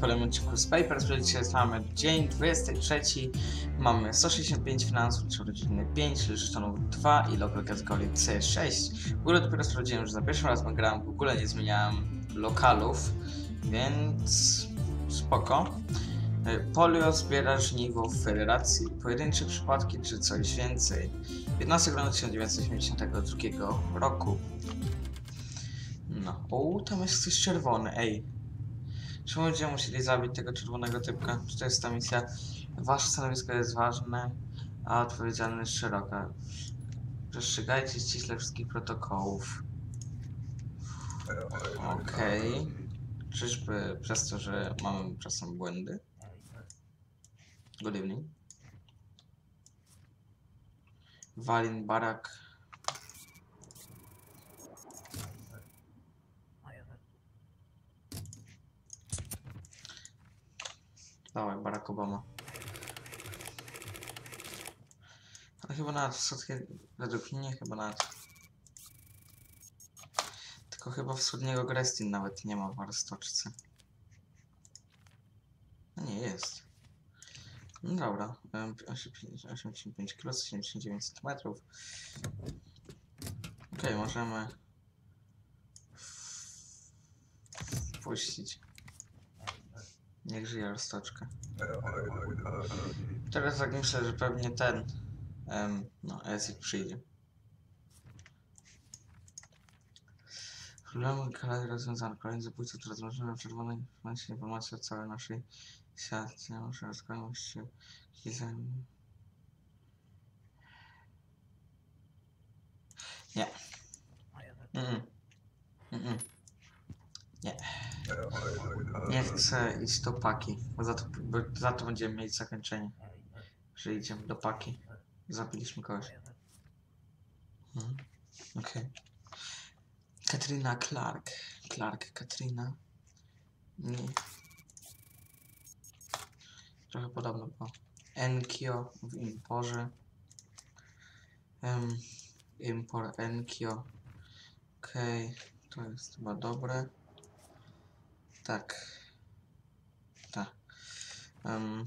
kolejnym odcinku z Papers. Dzisiaj mamy dzień 23, mamy 165 finansów, czy rodziny 5, żetonów 2 i local category C6. W ogóle dopiero sprawdziłem, że za pierwszym razem grałem, w ogóle nie zmieniałem lokalów, więc spoko. Y, Polio zbiera żniwo w federacji, pojedyncze przypadki czy coś więcej. 15 grudnia 1982 roku. No, o, tam jest coś czerwony, ej. Czy będziemy musieli zabić tego czerwonego typka? Czy to jest ta misja? Wasze stanowisko jest ważne, a odpowiedzialność szeroka. Przestrzegajcie ściśle wszystkich protokołów. Okej. Czyżby przez to, że mamy czasem błędy? Good evening. Walin Barak. Dawaj, Barack Obama. Ale chyba nawet wschodnie, według mnie chyba nawet. Tylko chyba wschodniego Grestin nawet nie ma w Arystoczce. No nie jest. No dobra, em, 85 kg, 79 cm. Okej, możemy wpuścić. Niech żyje roztoczka. Teraz tak myślę, że pewnie ten em, no, Esik przyjdzie. Problemy kalej rozwiązane. Kolejny zabójca, który rozmnożymy w czerwonej informacji informacji o całej naszej siatce. Muszę rozkładać się kizem. Nie. Mm -mm. Nie. Nie chcę iść do paki, bo za to, bo za to będziemy mieć zakończenie. Że idziemy do paki. Zabiliśmy kogoś. Mhm. Okej. Katrina Clark. Clark, Katrina. Nie. Trochę podobno było. Enkio w Imporze. Um, impor Enkio. Okej, to jest chyba dobre. Tak. Um,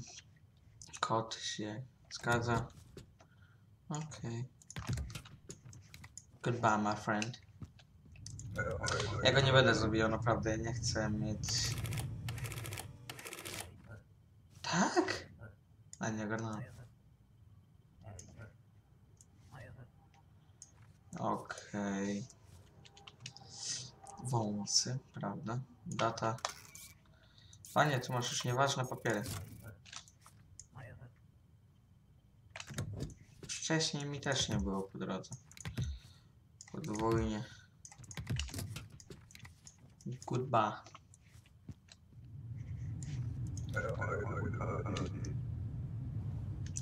kod się zgadza. Okej. Goodbye, my friend. Ja go nie będę zabijał, naprawdę. Nie chcę mieć... Tak? A nie ogarnąłem. Okej. Wąsy, prawda? Data. Panie, tu masz już nieważne papiery. Wcześniej mi też nie było po drodze. Podwójnie. Goodbye.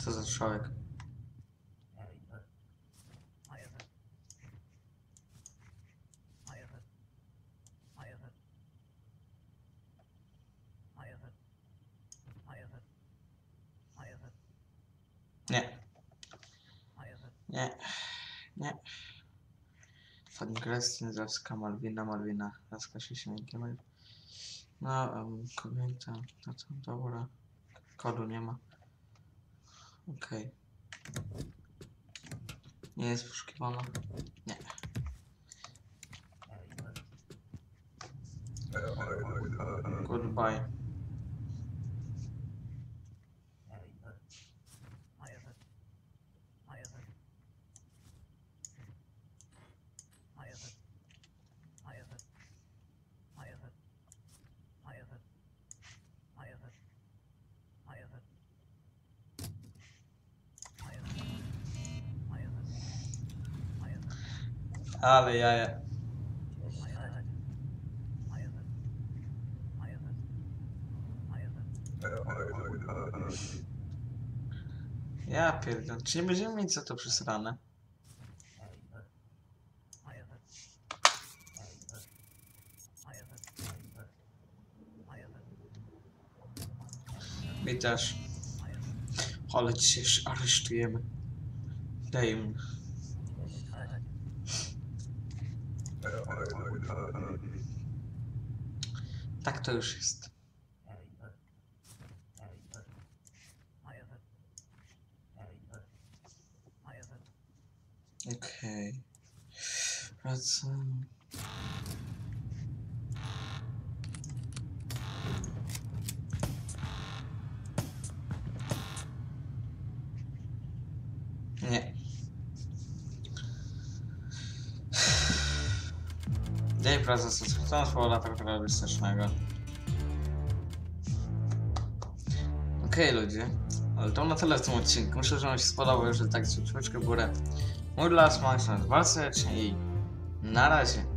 Co za człowiek? Nie. Nie. Fanny Grestin, Zawska, Malwina, Malwina, Zawska się śmiejkiem. No, um, kobieta, no to dobra. Kodu nie ma. Okej. Nie jest poszukiwana? Nie. Goodbye. Ale jaja. Ja pierdolę. Czy nie będziemy mieć za to przesrane? My też. Ale dzisiaj aresztujemy. Dajmy. Tak to już jest. Okej. Okay. Wracam. Nie. Dzień pracy z powodu ataku terrorystycznego. Okej ludzie, ale to na tyle w tym odcinku. Myślę, że wam się spodobało, jeżeli tak czwóreczkę w górę. Mój las Max na 20 i na razie.